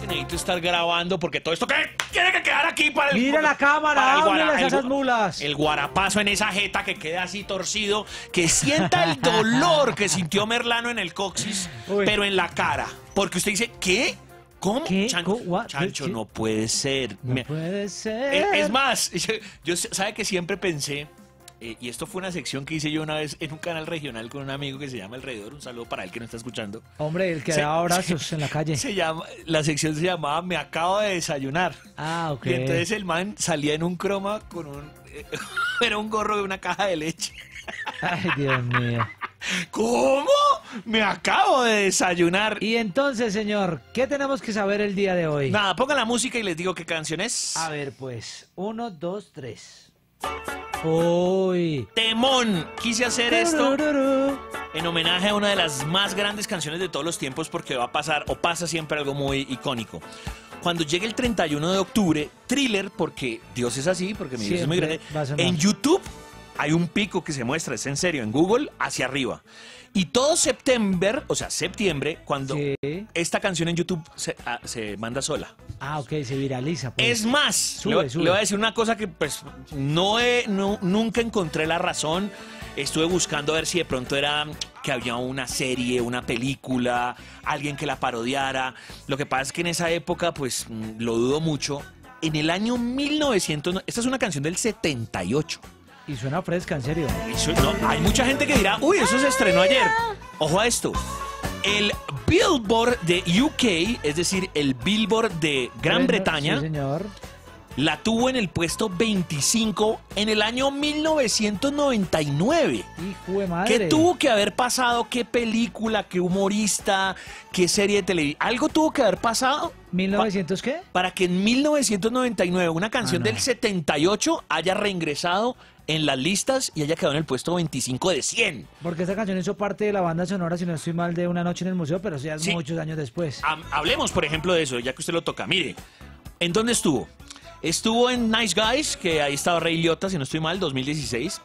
que necesito estar grabando porque todo esto que tiene que quedar aquí para el Mira la cámara, el guara- el esas mulas. El guarapazo en esa jeta que queda así torcido, que sienta el dolor que sintió Merlano en el coxis, Uy. pero en la cara. Porque usted dice, ¿qué? ¿Cómo? ¿Qué? Chancho, ¿Qué? no puede ser. No puede ser. Eh, Es más, yo sabe que siempre pensé, eh, y esto fue una sección que hice yo una vez en un canal regional con un amigo que se llama El Reidor, un saludo para él que no está escuchando. Hombre, el que Se- da abrazos en la calle. Se llama, la sección se llamaba Me acabo de desayunar. Ah, ok. Y entonces el man salía en un croma con un... era un gorro de una caja de leche. Ay, Dios mío. ¿Cómo? Me acabo de desayunar. Y entonces, señor, ¿qué tenemos que saber el día de hoy? Nada, pongan la música y les digo qué canción es. A ver, pues. Uno, dos, tres. Uy. Temón. Quise hacer esto en homenaje a una de las más grandes canciones de todos los tiempos porque va a pasar o pasa siempre algo muy icónico. Cuando llegue el 31 de octubre, Thriller, porque Dios es así, porque mi Dios es muy grande, en YouTube hay un pico que se muestra, es en serio, en Google, hacia arriba. Y todo septiembre, o sea, septiembre, cuando Sí. esta canción en YouTube se, ah, se manda sola. Ah, ok, se viraliza. Pues. Es más, Sube, le, voy- sube. le voy a decir una cosa que pues no he, no- nunca encontré la razón. Estuve buscando a ver si de pronto era que había una serie, una película, alguien que la parodiara. Lo que pasa es que en esa época pues mm, lo dudo mucho. En el año 1900, no- esta es una canción del 78. Y suena fresca, en serio. Eso- no, hay mucha gente que dirá, uy, eso se estrenó ayer. Ojo a esto. El Billboard de UK, es decir, el Billboard de Gran Bueno, Bretaña, Sí, señor. la tuvo en el puesto 25 en el año 1999. Hijo de madre. ¿Qué tuvo que haber pasado? ¿Qué película? ¿Qué humorista? ¿Qué serie de televisión? ¿Algo tuvo que haber pasado? ¿1900 qué? Para que en 1999 una canción Ah, no. del 78 haya reingresado en las listas y haya quedado en el puesto 25 de 100. Porque esta canción hizo parte de la banda sonora, si no estoy mal, de Una Noche en el Museo, pero ya es Sí. muchos años después. Hablemos, por ejemplo, de eso, ya que usted lo toca. Mire, ¿en dónde estuvo? Estuvo en Nice Guys, que ahí estaba Rey Liotta, si no estoy mal, 2016.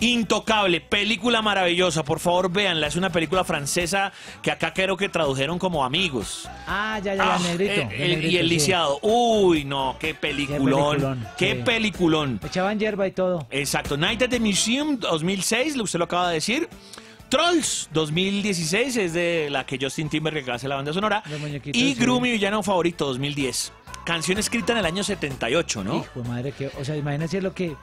Intocable, película maravillosa, por favor véanla. Es una película francesa que acá creo que tradujeron como amigos. Ah, ya, ya, Ah, negrito. eh, el el- negrito, y el sí. lisiado. Uy, no, qué peliculón. peliculón, Qué sí. peliculón. Echaban hierba y todo. Exacto. Night at the Museum 2006, usted lo acaba de decir. Trolls 2016 es de la que Justin Timberlake hace la banda sonora. Y mi villano favorito 2010. Canción escrita en el año 78, ¿no? Hijo de madre, que, o sea, imagínense lo que.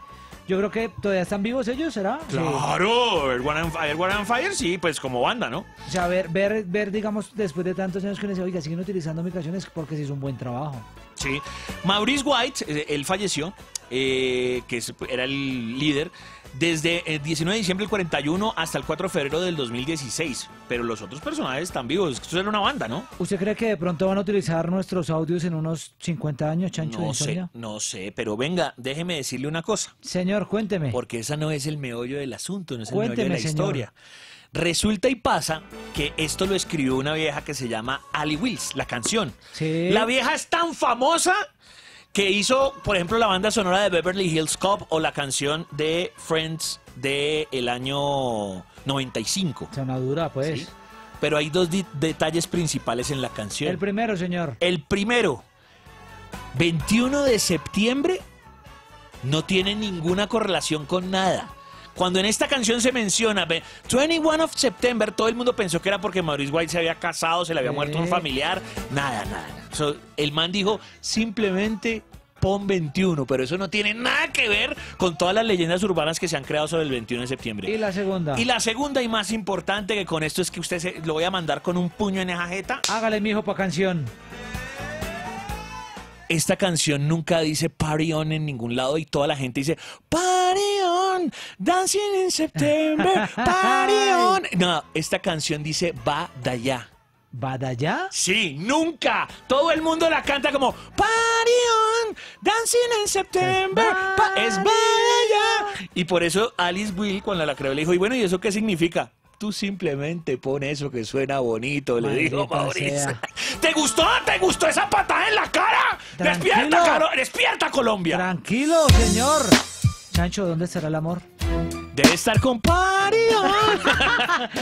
Yo creo que todavía están vivos ellos, ¿será? Claro, Air One and Fire, One and Fire, sí, pues como banda, ¿no? O sea, ver, ver, ver, digamos, después de tantos años que dice, oiga, siguen utilizando mi canción, es porque se hizo un buen trabajo. Sí. Maurice White, eh, él falleció, eh, que es- era el líder, desde el 19 de diciembre del 41 hasta el 4 de febrero del 2016. Pero los otros personajes están vivos. Esto era una banda, ¿no? ¿Usted cree que de pronto van a utilizar nuestros audios en unos 50 años, Chancho? de No sé, Insomnia? no sé, pero venga, déjeme decirle una cosa. Señor, cuénteme. Porque esa no es el meollo del asunto, no es el meollo de la señor. historia. Resulta y pasa que esto lo escribió una vieja que se llama Ali Wills, la canción. Sí. La vieja es tan famosa que hizo, por ejemplo, la banda sonora de Beverly Hills Cop o la canción de Friends del el año 95. Sonadura, pues. ¿sí? Pero hay dos detalles principales en la canción. El primero, señor. El primero, 21 de septiembre, no tiene ninguna correlación con nada. Cuando en esta canción se menciona ve, 21 of September, todo el mundo pensó que era porque Maurice White se había casado, se le había muerto un familiar. Nada, nada. nada. So, el man dijo simplemente pon 21, pero eso no tiene nada que ver con todas las leyendas urbanas que se han creado sobre el 21 de septiembre. Y la segunda. Y la segunda y más importante que con esto es que usted se, lo voy a mandar con un puño en esa jeta. Hágale, mijo, pa' canción. esta canción nunca dice party on en ningún lado y toda la gente dice party on, dancing in September, party on. No, esta canción dice va de allá. ¿Badallá? Sí, nunca. Todo el mundo la canta como party on, dancing in September, es va de allá. Y por eso Alice Will cuando la creó le dijo, y bueno, ¿y eso qué significa? Tú simplemente pon eso que suena bonito, le dijo Mauricio. ¿Te gustó? ¿Te gustó esa patada en la cara? Tranquilo. ¡Despierta, Caro- despierta Colombia! Tranquilo, señor. Chancho, ¿dónde estará el amor? Debe estar con Party On.